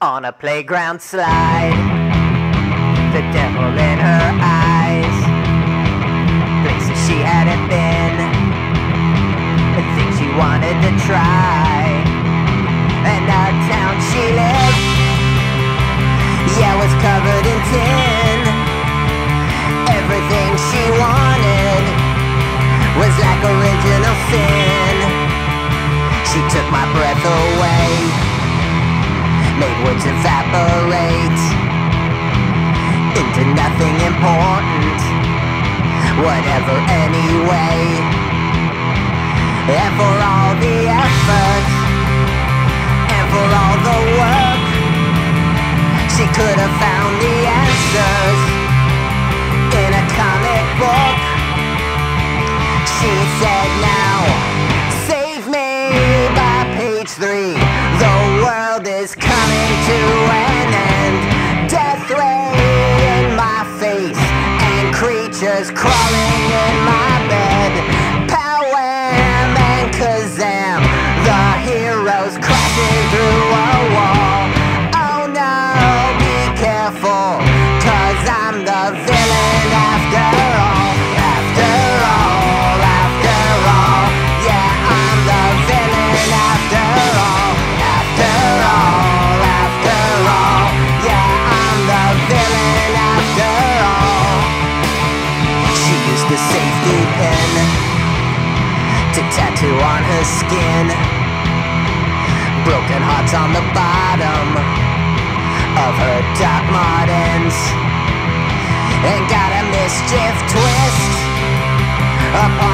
On a playground slide, the devil in her eyes, places she hadn't been, things she wanted to try, and our town she lived, yeah, was covered in tin. Everything she wanted was like original sin. She took my breath away, made words evaporate into nothing important. Whatever, anyway. And for all the effort, and for all the work, she could have found the answers in a comic book. She said, Now, save me by page three. Creatures crawling in my bed. Skin. Broken hearts on the bottom of her Doc Martens. And got a mischief twist upon